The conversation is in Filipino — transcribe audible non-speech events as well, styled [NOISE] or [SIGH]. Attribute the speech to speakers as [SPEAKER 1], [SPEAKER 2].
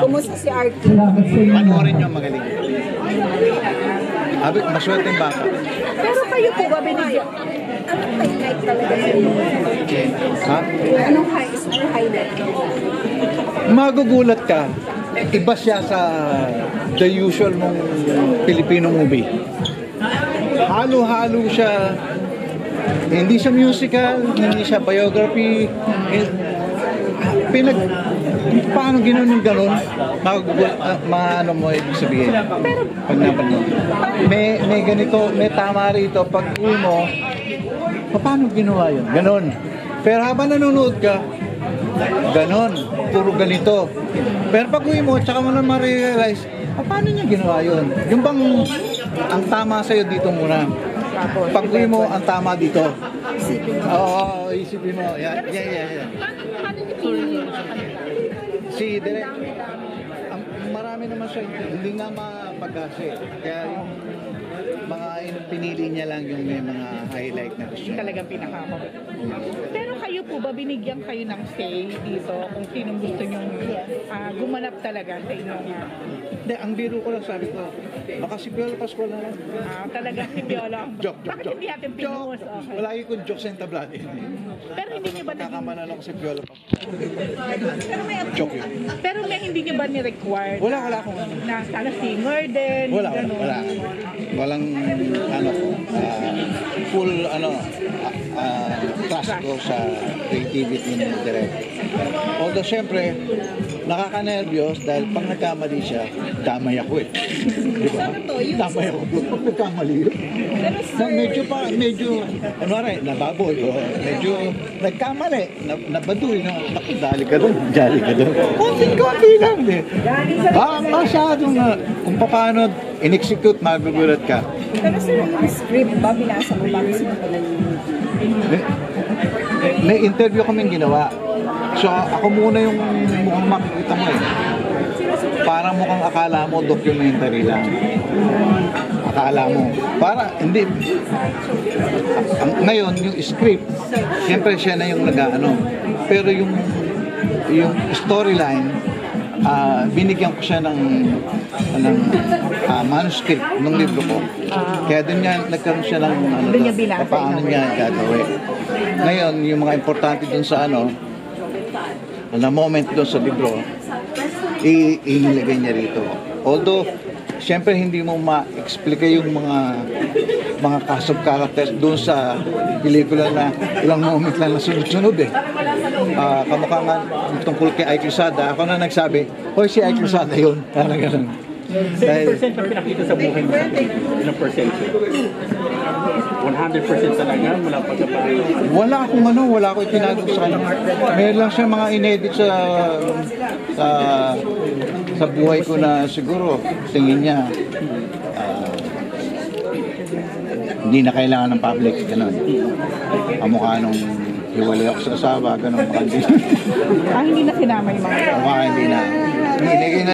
[SPEAKER 1] Kumusta si Artie?
[SPEAKER 2] Panoorin nyo magaling. Abi, maswerteng bata.
[SPEAKER 1] Pero kayo po ba binigyan? Anong highlight talaga sa inyo?
[SPEAKER 2] Ha?
[SPEAKER 1] Anong high, anong highlight?
[SPEAKER 2] Magugulat ka. Iba siya sa the usual mong Filipino movie. Halo-halo siya. Hindi siya musical, hindi siya biography. Eh, Pinag... Paano ginawa yung ganun? Magugulat, uh, maano mo ibig sabihin. Pag napanood. May, may ganito, may tama rito. Pag uwi mo, paano ginawa yun? Ganon. Pero habang nanonood ka, ganon, puro ganito. Pero pag uwi mo, tsaka mo na ma-realize, "Ah, paano niya ginawa yun? Yung bang ang tama sa'yo dito muna. Pag uwi mo, ang tama dito. Oo, oh, isipin mo. Yeah, yeah, yeah. yeah. Si Direk, ang, marami naman siya, hindi nga mapagkasi. Kaya yung mga in- pinili niya lang yung may mga highlight na gusto.
[SPEAKER 3] talagang pinakama. Pero kayo po ba binigyan kayo ng say dito kung sinong gusto nyo gumanap talaga sa inyong ah,
[SPEAKER 2] Hindi, ang biro ko lang sabi ko, baka si Piolo Pascual na lang.
[SPEAKER 3] ah, talagang si Viola? [LAUGHS]
[SPEAKER 2] Joke, joke,
[SPEAKER 3] Bakit
[SPEAKER 2] joke.
[SPEAKER 3] hindi natin pinuhos? Okay.
[SPEAKER 2] Lagi kong joke sa entablado.
[SPEAKER 3] Pero hindi nyo ba naging,
[SPEAKER 2] Nagkakamalan ako si Piolo Pascual. Joke yun.
[SPEAKER 3] pero may hindi nyo ba ni-require
[SPEAKER 2] Wala, wala akong
[SPEAKER 3] na sana singer din?
[SPEAKER 2] Wala, wala, wala. Walang, ano ah, full, ano, ah, ah, trust ko sa creativity ni Direk. Although, syempre, nakaka-nervyos dahil pag nagkamali siya, damay ako eh. Di ba? Damay ako. Pag nagkamali yun. Medyo pa, medyo, ano rin, nababoy. O, medyo nagkamali, na, nabaduy. Na, naku, dali ka doon, dali ka doon. Konting-konti lang. Eh. Ah, masyadong na, kung paano in-execute, magugulat ka.
[SPEAKER 1] Pero sir, yung script ba, binasa mo bago simulan yung
[SPEAKER 2] May, may interview kaming ginawa. So ako muna yung mukhang makikita mo eh. Parang mukhang akala mo documentary lang. Akala mo. Para, hindi. Ang, ngayon, yung script, siyempre siya na yung nag-ano. Pero yung yung storyline, ah, binigyan ko siya ng ng ah, manuscript ng libro ko. Kaya doon niya nagkaroon siya ng ano,
[SPEAKER 3] Doon niya binasa,
[SPEAKER 2] paano niya gagawin. Ngayon, yung mga importante dun sa ano, na moment doon sa libro, i- inilagay niya rito. Although, siyempre hindi mo ma-explain yung mga mga cast of characters doon sa pelikula na ilang moment lang na sunod-sunod eh. Ah, kamukha nga tungkol kay Ike Quesada, ako na nagsabi, hoy si Ike Quesada yun. [LAUGHS] Parang ganun. Dahil,
[SPEAKER 4] 10% ang pinakita sa buhay mo. Ilang percent? 100% talaga mula pagkapalit.
[SPEAKER 2] Wala akong ano, wala akong itinago sa kanya. Meron lang siya mga inedit sa sa sa buhay ko na siguro tingin niya ah, hindi na kailangan ng public, ganun. Kamukha nung hiwalay ako sa asawa, hindi,
[SPEAKER 3] Ah, hindi na sinama yung mga
[SPEAKER 2] baka hindi na. Hindi,